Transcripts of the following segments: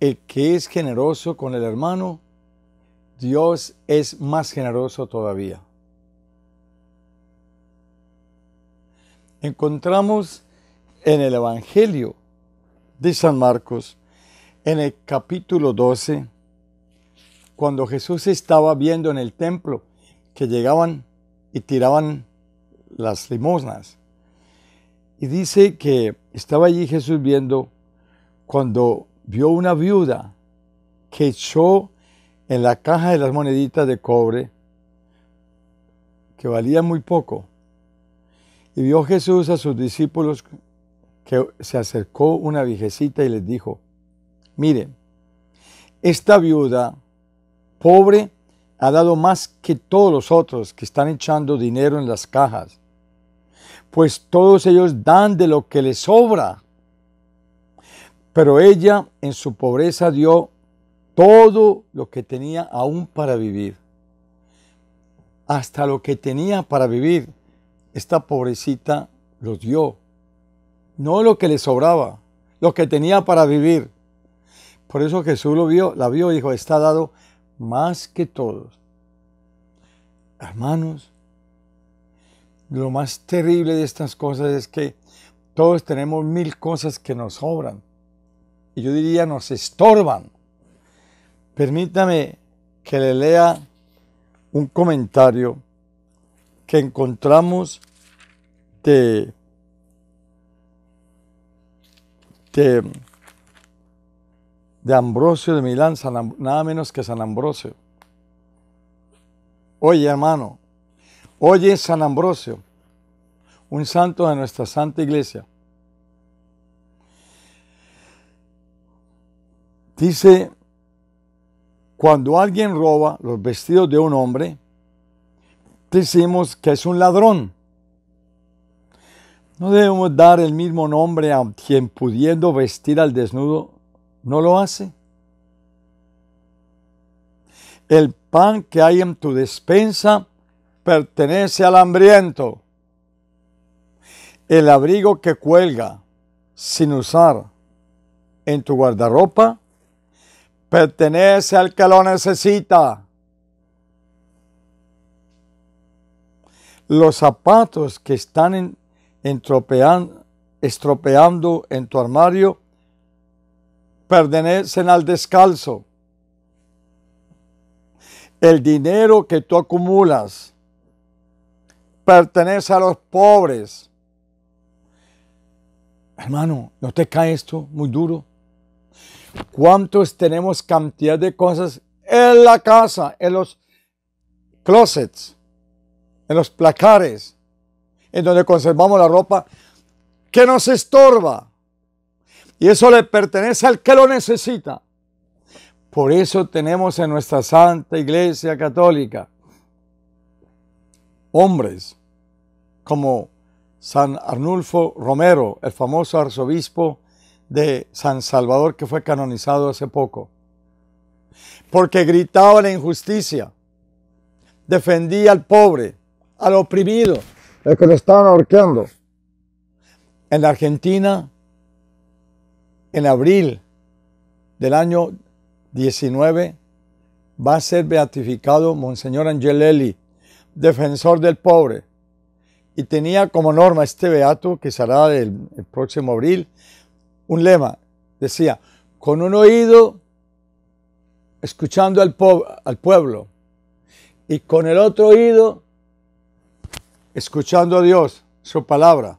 el que es generoso con el hermano, Dios es más generoso todavía. Encontramos en el Evangelio de San Marcos, en el capítulo 12, cuando Jesús estaba viendo en el templo que llegaban y tiraban las limosnas. Y dice que estaba allí Jesús viendo cuando vio una viuda que echó en la caja de las moneditas de cobre, que valía muy poco. Y vio Jesús a sus discípulos que se acercó una viejecita y les dijo, miren, esta viuda pobre ha dado más que todos los otros que están echando dinero en las cajas, pues todos ellos dan de lo que les sobra. Pero ella en su pobreza dio todo lo que tenía aún para vivir. Hasta lo que tenía para vivir, esta pobrecita lo dio. No lo que le sobraba, lo que tenía para vivir. Por eso Jesús lo vio, la vio y dijo, está dado más que todos. Hermanos, lo más terrible de estas cosas es que todos tenemos mil cosas que nos sobran. Yo diría nos estorban. Permítame que le lea un comentario que encontramos de, de de Ambrosio de Milán, nada menos que San Ambrosio. Oye, hermano, oye San Ambrosio, un santo de nuestra Santa Iglesia. Dice, cuando alguien roba los vestidos de un hombre, decimos que es un ladrón. No debemos dar el mismo nombre a quien pudiendo vestir al desnudo no lo hace. El pan que hay en tu despensa pertenece al hambriento. El abrigo que cuelga sin usar en tu guardarropa pertenece al que lo necesita. Los zapatos que están estropeando en tu armario pertenecen al descalzo. El dinero que tú acumulas pertenece a los pobres. Hermano, ¿no te cae esto muy duro? ¿Cuántos tenemos cantidad de cosas en la casa, en los closets, en los placares, en donde conservamos la ropa que nos estorba? Y eso le pertenece al que lo necesita. Por eso tenemos en nuestra Santa Iglesia Católica hombres como San Arnulfo Romero, el famoso arzobispo de San Salvador que fue canonizado hace poco, porque gritaba la injusticia, defendía al pobre, al oprimido, el que lo estaban ahorcando. En la Argentina en abril del año 19 va a ser beatificado Monseñor Angelelli, defensor del pobre. Y tenía como norma este beato, que será el, próximo abril, un lema. Decía, con un oído escuchando al, al pueblo y con el otro oído escuchando a Dios, su palabra.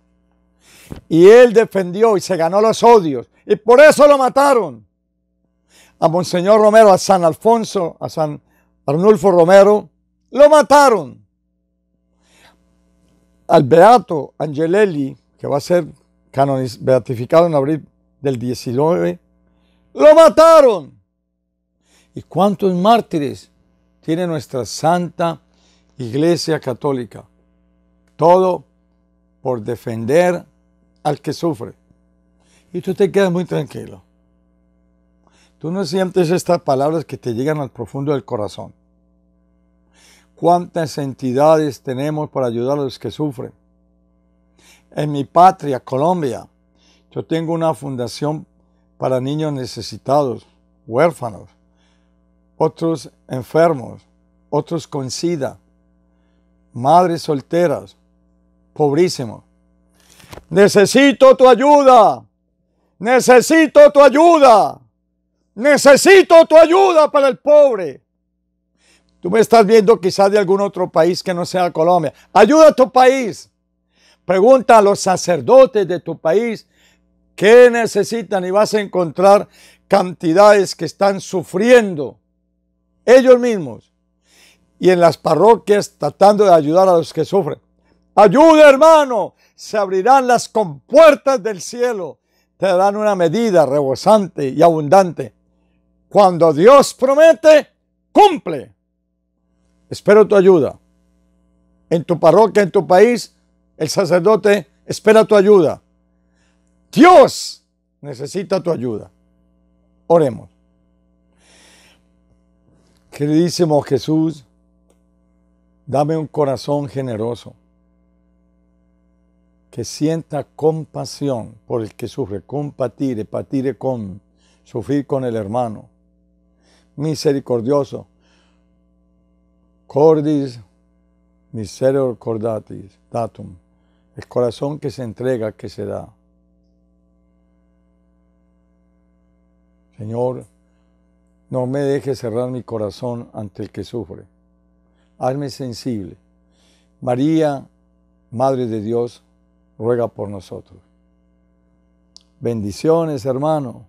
Y él defendió y se ganó los odios y por eso lo mataron. A Monseñor Romero, a San Alfonso, a San Arnulfo Romero, lo mataron. Al Beato Angelelli, que va a ser beatificado en abril del 19, lo mataron. ¿Y cuántos mártires tiene nuestra Santa Iglesia Católica? Todo por defender al que sufre y tú te quedas muy tranquilo. Tú no sientes estas palabras que te llegan al profundo del corazón. ¿Cuántas entidades tenemos para ayudar a los que sufren? En mi patria, Colombia, yo tengo una fundación para niños necesitados, huérfanos, otros enfermos, otros con sida, madres solteras, pobrísimos. Necesito tu ayuda. Necesito tu ayuda. Necesito tu ayuda para el pobre. Tú me estás viendo quizás de algún otro país que no sea Colombia. Ayuda a tu país. Pregunta a los sacerdotes de tu país qué necesitan y vas a encontrar cantidades que están sufriendo ellos mismos y en las parroquias tratando de ayudar a los que sufren. Ayuda hermano, se abrirán las compuertas del cielo, te darán una medida rebosante y abundante. Cuando Dios promete, cumple. Espero tu ayuda. En tu parroquia, en tu país, el sacerdote espera tu ayuda. Dios necesita tu ayuda. Oremos. Queridísimo Jesús, dame un corazón generoso que sienta compasión por el que sufre, compatire, patire con, sufrir con el hermano. Misericordioso. Cordis misericordatis datum. El corazón que se entrega, que se da. Señor, no me dejes cerrar mi corazón ante el que sufre. Hazme sensible. María, Madre de Dios, ruega por nosotros. Bendiciones, hermano.